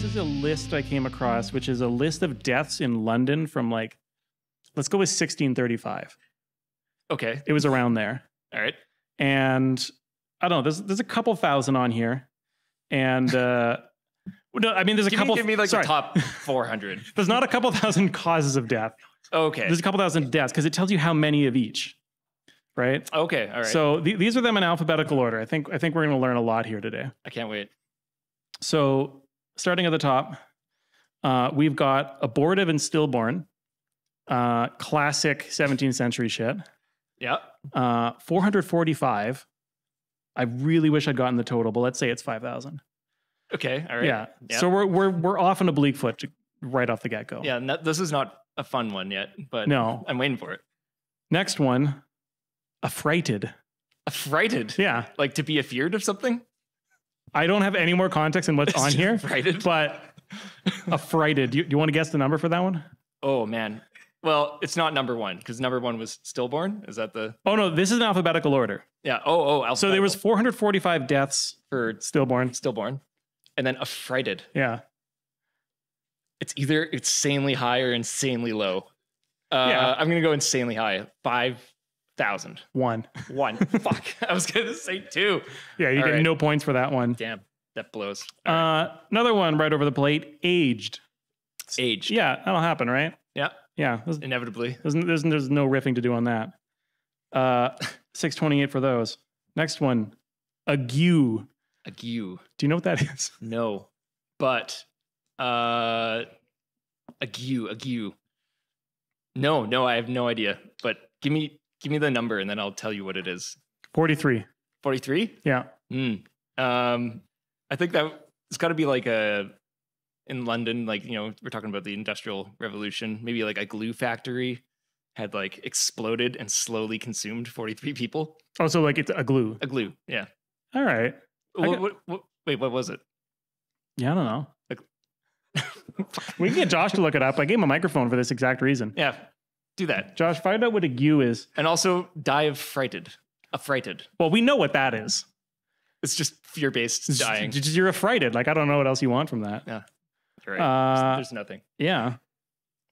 This is a list I came across, which is a list of deaths in London from like, let's go with 1635. Okay. It was around there. All right. And I don't know, there's, there's a couple thousand on here. And, uh, no, I mean, there's a Give, couple. me, give me like sorry, the top 400. There's not a couple thousand causes of death. Okay. There's a couple thousand deaths because it tells you how many of each, right? Okay. All right. So th- these are them in alphabetical order. I think I think we're going to learn a lot here today. I can't wait. So starting at the top, uh, we've got abortive and stillborn, uh, classic 17th century shit. Yeah. Uh, 445. I really wish I'd gotten the total, but let's say it's 5,000. Okay. All right. Yeah. Yeah. So we're we're we're off on a bleak foot to, right off the get go. Yeah. No, this is not a fun one yet, but No. I'm waiting for it. Next one, affrighted. Affrighted. Yeah. Like to be afeared of something? I don't have any more context in what's on here, affrighted. but affrighted. Do you, you want to guess the number for that one? Oh man. Well, it's not number one because number one was stillborn. Is that the? Oh no, this is in alphabetical order. Yeah. Oh, oh. So there was 445 deaths for stillborn. stillborn, and then affrighted. Yeah. It's either insanely high or insanely low. Uh, Yeah. I'm gonna go insanely high. Five thousand. One. One. Fuck. I was gonna say two. Yeah, you All get right. no points for that one. Damn. That blows. Uh, another one right over the plate. Aged. Aged. Yeah, that'll happen, right? Yeah. Yeah. There's, Inevitably. there's, there's, there's no riffing to do on that. Uh, 628 for those. Next one. Ague. Ague. Do you know what that is? No. But uh ague, ague. No, no, I have no idea. But give me give me the number and then I'll tell you what it is. 43. 43? Yeah. Hmm. Um I think that it's gotta be like a in London, like, you know, we're talking about the industrial revolution, maybe like a glue factory had like exploded and slowly consumed 43 people. Oh, so like it's a glue. A glue, yeah. All right. What, got- what, what, wait, what was it? Yeah, I don't know. Like- We can get Josh to look it up. I gave him a microphone for this exact reason. Yeah, do that. Josh, find out what ague is. And also die of frighted. Affrighted. Well, we know what that is. It's just fear based dying. just- You're affrighted. Like, I don't know what else you want from that. Right. Uh, there's, there's nothing. Yeah.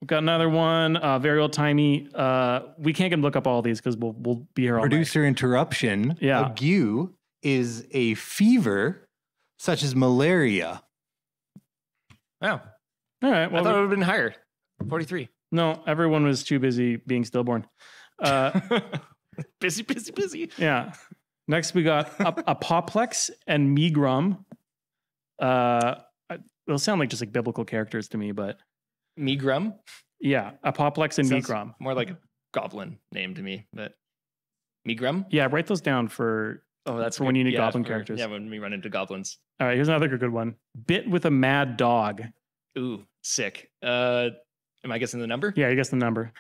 We've got another one, uh, very old timey. Uh, we can't get look up all these because we'll we'll be here all night. Producer interruption. Yeah. Ague is a fever such as malaria. Wow. All right. Well, I Well, thought it would have been higher. 43. No, everyone was too busy being stillborn. Uh, busy, busy, busy. yeah. Next, we got a, apoplex and megrum. Uh, they'll sound like just like biblical characters to me, but Megrum. yeah, apoplex and megrum. More like a goblin name to me, but Megrum? Yeah, write those down for. Oh, that's For when you need Yeah, goblin for- characters. Yeah, when we run into goblins. All right, here's another good one. Bit with a mad dog. Ooh, sick. Uh, am I guessing the number? Yeah, you guess the number.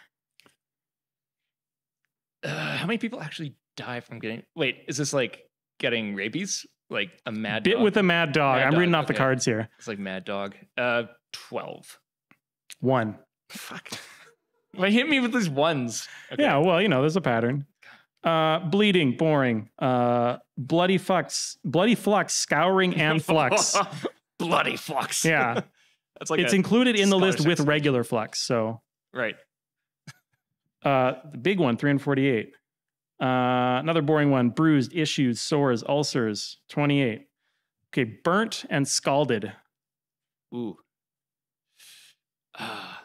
Uh, how many people actually die from getting? Wait, is this like getting rabies? Like a mad Bit dog? with a mad dog. Mad I'm dog, reading off the cards here. It's like mad dog. Uh, twelve. One. Fuck. Why hit me with these ones? Okay. Yeah, well, you know, there's a pattern. Uh, bleeding, boring. Uh, bloody fucks, bloody flux, scouring and flux. Bloody flux. yeah, That's like it's included in the list with regular flux. So right. uh, the big one, 348. Uh, another boring one, bruised, issues, sores, ulcers, 28. Okay, burnt and scalded. Ooh. Ah.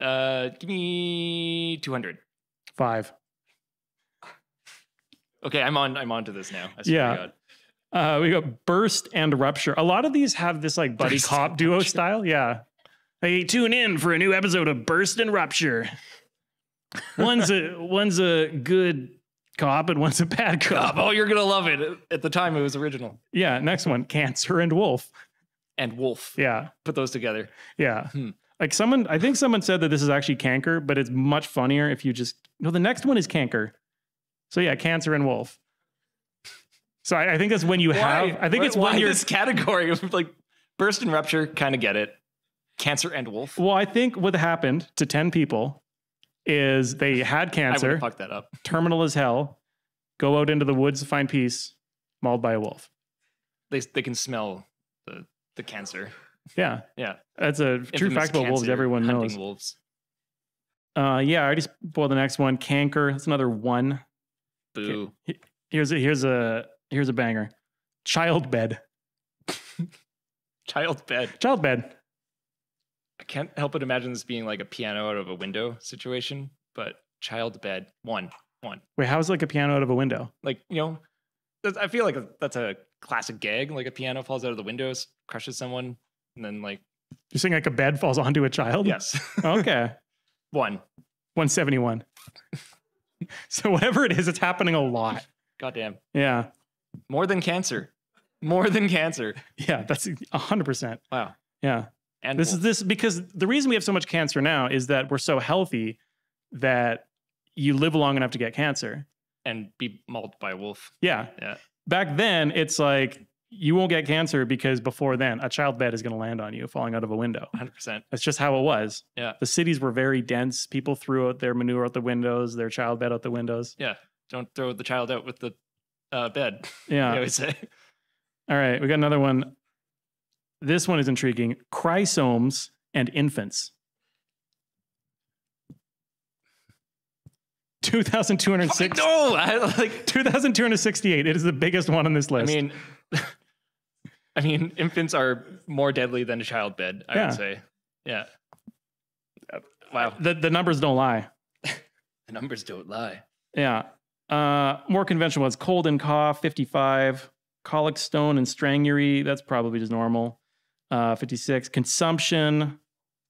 Uh, give me two hundred. Five. Okay, I'm on. I'm on to this now. Yeah. Uh, we got burst and rupture. A lot of these have this like buddy Burst cop duo Rupture. style. Yeah. Hey, tune in for a new episode of Burst and Rupture. One's a one's a good cop and one's a bad cop. Oh, you're gonna love it. At the time, it was original. Yeah. Next one, cancer and wolf. And Wolf. Yeah. Put those together. Yeah. Hmm. Like someone, I think someone said that this is actually canker, but it's much funnier if you just no. The next one is canker. So yeah, cancer and wolf. So I, I think that's when you have. I think Why- it's why when you're. this category of like burst and rupture. Kind of get it. Cancer and Wolf. Well, I think what happened to ten people is they had cancer, fucked that up. terminal as hell, go out into the woods to find peace, mauled by a wolf. They they can smell the the cancer. Yeah, Yeah. that's a true fact about wolves. Everyone hunting knows. wolves. Uh, yeah, I already spoiled the next one. Canker. That's another one. Boo. Here's a here's a here's a banger. Child bed. Child bed. Child bed. I can't help but imagine this being like a piano out of a window situation, but child bed. One. One. Wait, how's like a piano out of a window? Like, you know, that's- I feel like that's a classic gag. Like a piano falls out of the windows, crushes someone, and then like, You're saying like a bed falls onto a child? yes. Okay. One. 171. so whatever it is, it's happening a lot. Goddamn. Yeah. More than cancer. More than cancer. Yeah. That's 100%. Wow. Yeah. And This is this because the reason we have so much cancer now is that we're so healthy that you live long enough to get cancer. and be mauled by a wolf. Yeah. Yeah. Back then, it's like you won't get cancer because before then, a child bed is going to land on you falling out of a window. 100%. That's just how it was. Yeah. The cities were very dense. People threw out their manure out the windows, their child bed out the windows. Yeah. Don't throw the child out with the uh, bed. Yeah. I always say. All right. We got another one. This one is intriguing chrysomes and infants. 2,206. no, I like. 2,268. It is the biggest one on this list. I mean, I mean, infants are more deadly than a child bed. I Yeah. would say. Yeah. Wow. the, the numbers don't lie. The numbers don't lie. Yeah. Uh, more conventional ones cold and cough, 55. Colic stone and strangury, that's probably just normal. Uh, 56. Consumption,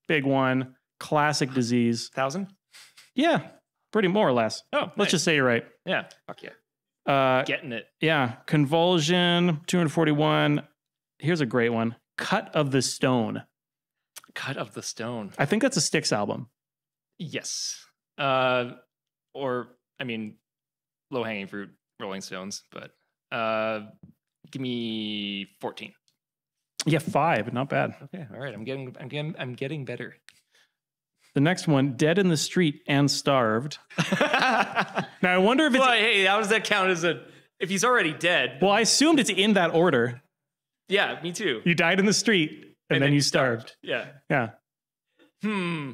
big one. Classic disease. Thousand? Yeah, pretty more or less. Oh, Let's nice. just say you're right. yeah. Fuck yeah. Uh, Getting it. yeah, convulsion, 241. Here's a great one Cut of the Stone. Cut of the stone. I think that's a Styx album. Yes. Uh, or I mean, low hanging fruit, Rolling Stones. But uh, give me fourteen. Yeah, five, not bad. Okay. All right. I'm getting. I'm getting. I'm getting better. The next one Dead in the Street and Starved. Now, I wonder if it's. well, hey, how does that count as a? If he's already dead. Well, I assumed it's in that order. Yeah, me too. You died in the street and, then, you starved. Yeah. Yeah. Hmm.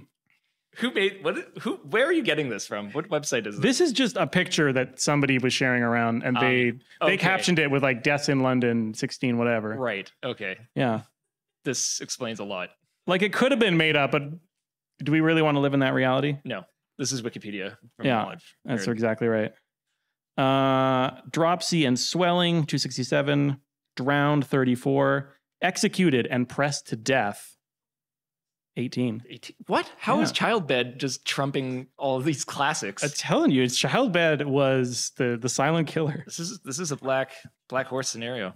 Who made what? Who? Where are you getting this from? What website is this? This is just a picture that somebody was sharing around and they they okay. captioned it with like deaths in London 16 whatever. Right. Okay. Yeah. This explains a lot. Like it could have been made up, but do we really want to live in that reality? No, this is Wikipedia. From Yeah, knowledge. That's exactly right. Uh dropsy and swelling 267, drowned 34, executed and pressed to death 18. 18 What? How is Yeah. Childbed just trumping all of these classics? I'm telling you, childbed was the the silent killer. this is this is a black black horse scenario.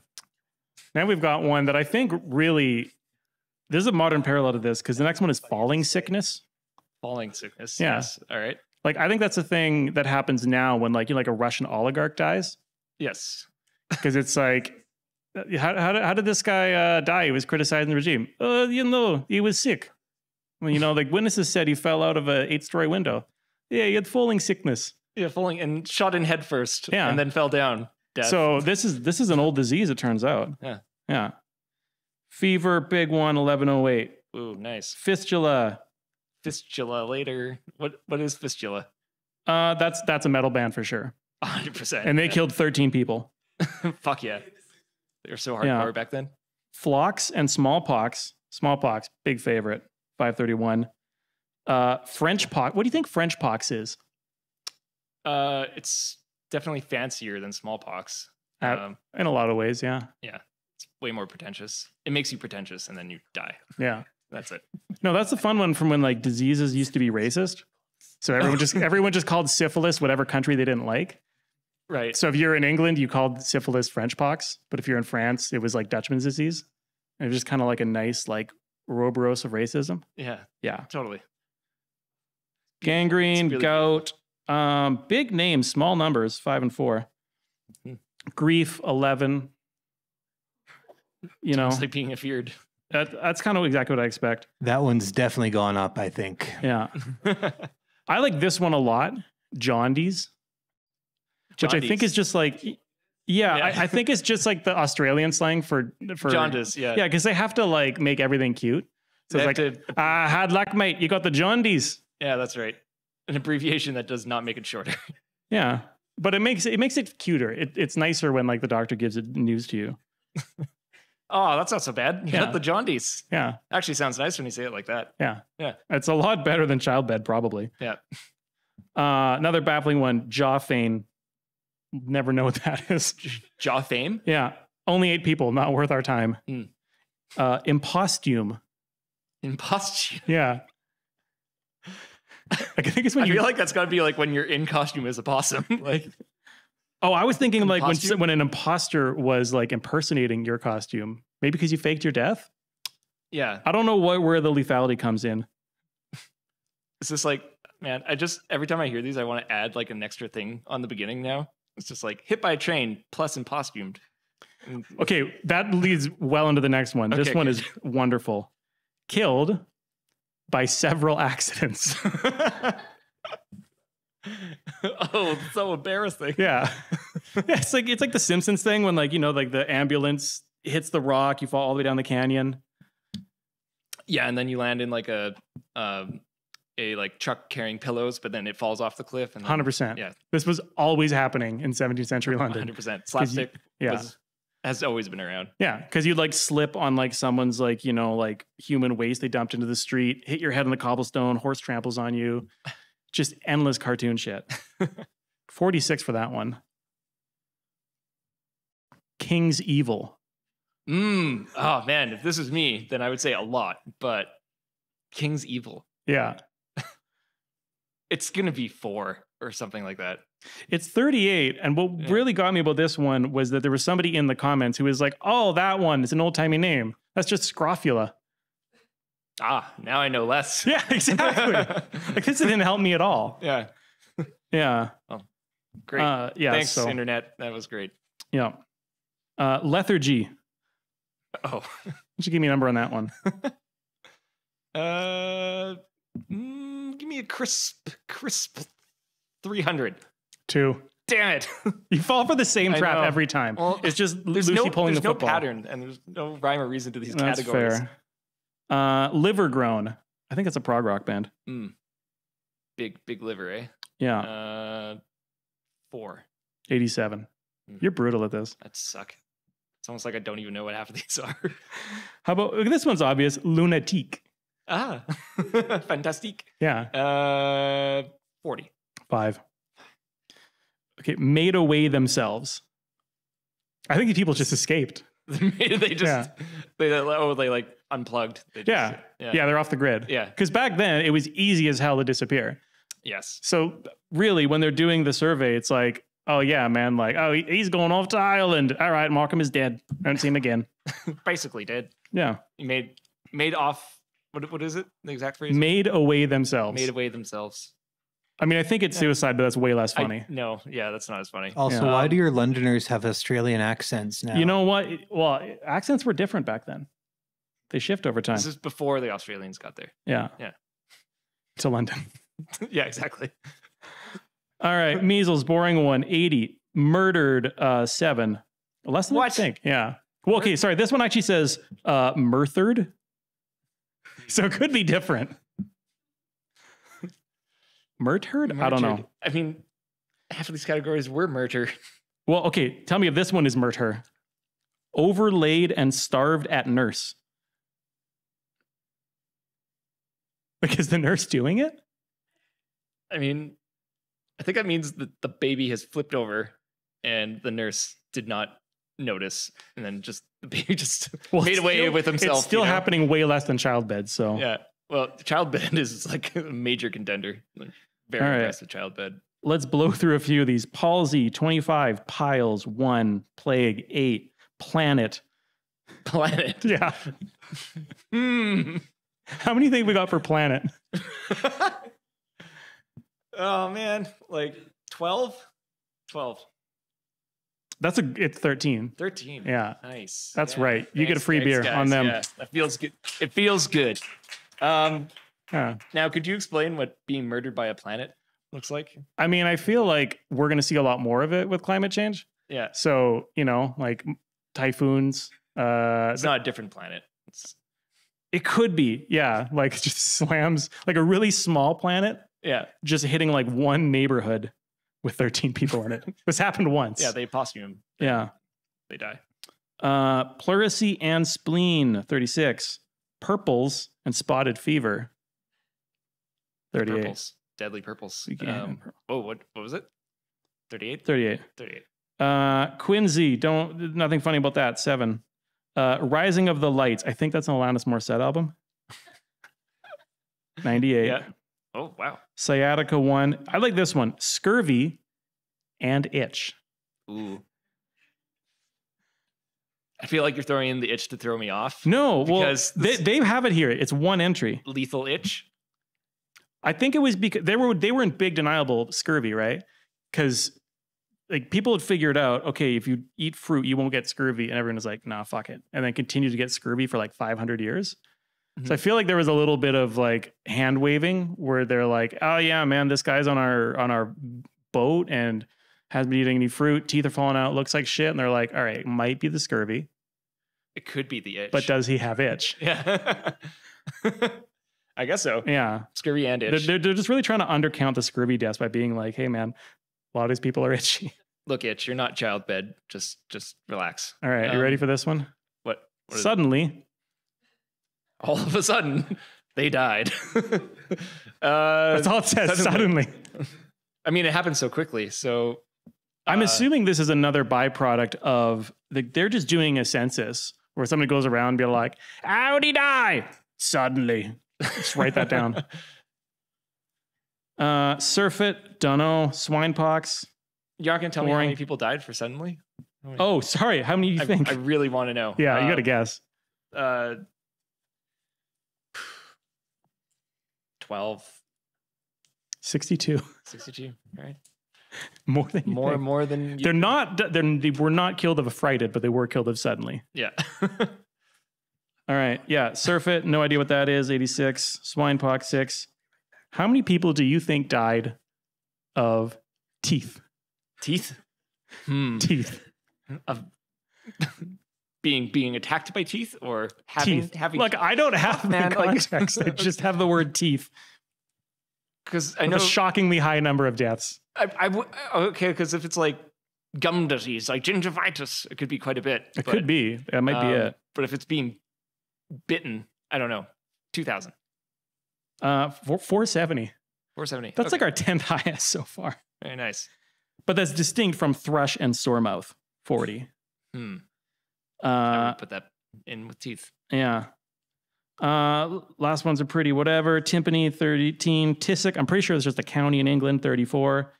Now we've got one that I think really there's a modern parallel to this because the next one is falling sickness. Falling sickness. Yeah. Yes. All right. Like I think that's a thing that happens now when like you know, like a Russian oligarch dies Yes. because it's like uh, how, how, did, how did this guy uh, die? He was criticizing the regime. Uh, you know, he was sick. Well, you know, like witnesses said he fell out of a eight story window. Yeah, he had falling sickness. Yeah, falling and shot in head first. Yeah. And then fell down. Death. So this is this is an old disease. It turns out. Yeah. Yeah. Fever, big one, eleven oh eight. Ooh, nice. Fistula. Fistula later. What what is fistula? Uh, that's that's a metal band for sure. 100%. And they yeah. killed 13 people. Fuck yeah. They were so hardcore Yeah. back then. Flocks and smallpox. Smallpox, big favorite. 531. Uh, French pox. What do you think French pox is? Uh, it's definitely fancier than smallpox. Uh, um, In a lot of ways, yeah. yeah. it's way more pretentious. It makes you pretentious, and then you die. Yeah. That's it. No, that's the fun one from when like diseases used to be racist. So everyone just everyone just called syphilis whatever country they didn't like. Right. So if you're in England, you called syphilis French pox, but if you're in France, it was like Dutchman's disease. And it was just kind of like a nice like Ouroboros of racism. Yeah. Yeah. Totally. gangrene, It's really gout, um, big names, small numbers, five and four. Hmm. Grief, eleven. You know, It's like being feared. that, that's kind of exactly what I expect. That one's definitely gone up, I think. Yeah, I like this one a lot, jaundice, which I think is just like, y- Yeah, Yeah. I, I think it's just like the Australian slang for for Jaundice, yeah. Yeah, because they have to like make everything cute. So They it's like, to- ah, hard luck, mate. You got the jaundice. Yeah, that's right. An abbreviation that does not make it shorter. Yeah, but it makes it makes it cuter. It, it's nicer when like the doctor gives it news to you. oh, that's not so bad. You Yeah. got the jaundice. Yeah, Actually sounds nice when you say it like that. yeah, Yeah. It's a lot better than childbed, probably. Yeah. Uh, another baffling one: jaw feign. Never know what that is. Jaw fame? Yeah, only eight people. Not worth our time. Hmm. Uh, impostume. Imposture. Yeah. I think it's when I you feel like that's got to be like when you're in costume as a possum. like, Oh, I was thinking like when when an imposter was like impersonating your costume. Maybe because you faked your death. yeah. I don't know what where the lethality comes in. It's just like, man, I just, every time I hear these, I want to add like an extra thing on the beginning now. It's just like hit by a train plus impostumed. Okay, that leads well into the next one. this Okay, one good. is wonderful. Killed by several accidents. oh, so embarrassing. yeah. yeah. It's like it's like the Simpsons thing when like, you know, like the ambulance hits the rock, you fall all the way down the canyon. Yeah, and then you land in like a um, a like truck carrying pillows, but then it falls off the cliff. And 100%. Yeah. This was always happening in 17th century London. 100%. Slapstick yeah. was, has always been around. Yeah, because you'd like slip on like someone's like you know like human waste they dumped into the street, hit your head on the cobblestone, horse tramples on you, just endless cartoon shit. Forty six for that one. King's Evil. Mm. Oh man, if this was me, then I would say a lot. But King's Evil, Yeah, it's gonna be four or something like that. it's thirty eight. And what Yeah. really got me about this one was that there was somebody in the comments who was like, "Oh, that one, is an old timey name. That's just Scrofula." Ah, now I know less. Yeah, exactly. like this didn't help me at all. yeah, Yeah, great. Uh, yeah. Thanks, so internet. That was great. yeah, uh, lethargy. Oh, You should give me a number on that one. uh, mm, give me a crisp, crisp three hundred. Two. Damn it! You fall for the same I trap know. every time. Well, it's just There's Lucy no, pulling there's the no football. pattern, and there's no rhyme or reason to these That's categories. fair. Uh, Liver Grown. I think it's a prog rock band. Mm. Big, big liver, eh? Yeah, Uh, four. 87. Mm. You're brutal at this. That suck. It's almost like I don't even know what half of these are. How about this one's obvious? Lunatique. Ah, fantastic. Yeah, Uh, forty. five. Okay, made away themselves. I think the people just escaped. they just Yeah. they oh they like unplugged. They just, Yeah. yeah, Yeah, they're off the grid. yeah. Because back then it was easy as hell to disappear. Yes. So really, when they're doing the survey, it's like, oh yeah, man, like, oh, he's going off to Ireland. All right, Markham is dead. I don't see him again. Basically dead. Yeah, He made made off. What what is it? The exact phrase? made away themselves. Made away themselves. I mean, I think it's suicide, but that's way less I- funny. no, yeah, that's not as funny. Also, Yeah. why Um, do your Londoners have Australian accents now? You know what? Well, accents were different back then. They shift over time. This is before the Australians got there. yeah. Yeah. To London. yeah, exactly. All right. Measles, boring one, 80. Murdered, uh, seven. Less than what? I think. Yeah. Well, okay. Sorry. This one actually says uh, murthered. So it could be different. Murdered? I don't know. I mean, half of these categories were murder. Well, okay. Tell me if this one is murder. Overlaid and starved at nurse. Like, is the nurse doing it? I mean, I think that means that the baby has flipped over and the nurse did not notice. And then just the baby just Well, made away still- with himself. It's still you know? happening way less than childbed. So Yeah. Well, childbed is like a major contender. Like, Very All right. impressive childbed. let's blow through a few of these. Palsy, 25. Piles, 1. Plague, 8. Planet. Planet. Yeah. Hmm. How many think we got for planet? oh man, like 12? 12. That's a, it's 13. 13. Yeah. Nice. That's Yeah. right. You get a free thanks, beer guys. on them. Yeah, that feels good. It feels good. Um, Yeah. now, could you explain what being murdered by a planet looks like? I mean, I feel like we're going to see a lot more of it with climate change. Yeah. So you know, like typhoons. Uh, It's not a different planet. It's, it could be, yeah, like just slams like a really small planet yeah. just hitting like one neighborhood with 13 people in it. This happened once. Yeah. They posthum. yeah. They die. Uh, pleurisy and spleen, 36. Purples and spotted fever, 38. Purples. Deadly purples. Um, oh, what, what was it? 38? 38. 38. Uh, Quincy, don't nothing funny about that. Seven. Uh, Rising of the Lights. I think that's an Alanis Morissette album. 98. Yeah. Oh, wow. Sciatica one. I like this one. Scurvy and itch. Ooh. I feel like you're throwing in the itch to throw me off. No, well, Because they, they have it here. It's one entry. Lethal itch. I think it was because they were they were in big denial scurvy, right? Because like people had figured out, okay, if you eat fruit, you won't get scurvy, and everyone was like, nah, fuck it, and then continued to get scurvy for like 500 years. So I feel like there was a little bit of like hand waving where they're like, oh yeah, man, this guy's on our on our boat and hasn't been eating any fruit, teeth are falling out, looks like shit, and they're like, all right, it might be the scurvy, It could be the itch. but does he have itch? yeah. I guess so. Yeah, Scurvy and itch. they're, they're just really trying to undercount the scurvy deaths by being like, hey man, a lot of these people are itchy. Look, itch. You're not childbed. Just, just relax. All right, you ready Um, for this one? What? what? Suddenly, all of a sudden, they died. uh, that's all it says. suddenly. Suddenly, I mean, it happened so quickly. So I'm uh, assuming this is another byproduct of the, they're just doing a census where somebody goes around and be like, "How'd he die?" Suddenly, just write that down. Uh, surfeit, dunno, swinepox. You're not gonna tell me how many people died for suddenly? Oh, sorry. How many do you I, think? I really want to know. yeah, you Uh, got to guess. Uh, 12, 62. 62, right? More than More, think. more than you, They're not. They're, they were not killed of affrighted, but they were killed of suddenly. yeah. All right. Yeah. Surfeit. No idea what that is. 86. Swinepox. Six. How many people do you think died of teeth? Teeth. Hmm. Teeth. Of being being attacked by teeth or having teeth. having Look, I don't have Man, the like- context. I just have the word teeth. because I know a shockingly high number of deaths. I, I w- okay because if it's like gum disease like gingivitis it could be quite a bit It but, could be. That might be um, it. but if it's being bitten I don't know 2000 Uh, four, 470. 470 That's Okay, like our 10th highest so far. very nice But that's distinct from thrush and sore mouth. 40. hmm Uh, put that in with teeth Yeah. Uh, last ones are pretty whatever. Tympany, 13. Tissick, I'm pretty sure it's just a county in England, 34.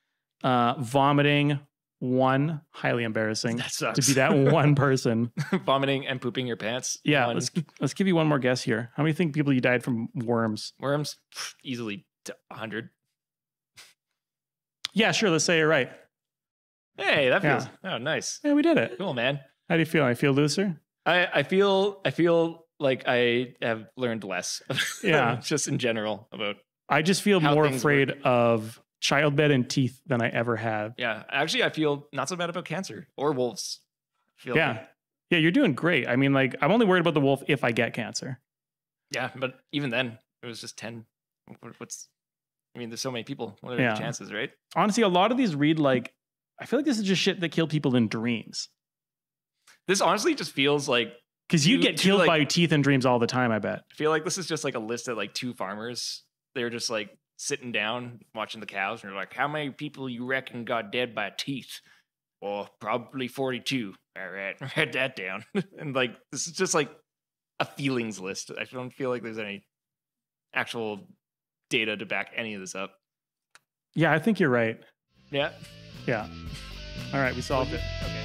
Uh, vomiting, one. Highly embarrassing that sucks. to be that one person. vomiting and pooping your pants Yeah, let's let's give you one more guess here. How many think people you died from worms? worms easily 100 Yeah, sure. Let's say you're right. hey that Yeah. feels oh nice Yeah, we did it. cool man How do you feel? I feel looser. I, I feel I feel like I have learned less. Yeah. just in general about I just feel more afraid work. of childbed and teeth than I ever have. yeah. Actually, I feel not so bad about cancer or wolves. Yeah. Yeah, you're doing great. I mean, like, I'm only worried about the wolf if I get cancer. yeah, but even then, it was just ten. What's I mean, there's so many people. What are Yeah. the chances, right? Honestly, a lot of these read like, I feel like this is just shit that kill people in dreams. This honestly just feels like Because you get killed like- by teeth in dreams all the time, I bet. I feel like this is just like a list of like two farmers. They're just like sitting down watching the cows, and they're like, "How many people you reckon got dead by teeth?" Well, probably forty-two. All right, write that down. and like, this is just like a feelings list. I don't feel like there's any actual data to back any of this up. Yeah, I think you're right. Yeah. Yeah. All right, we solved it. Okay.